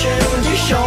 谁用手？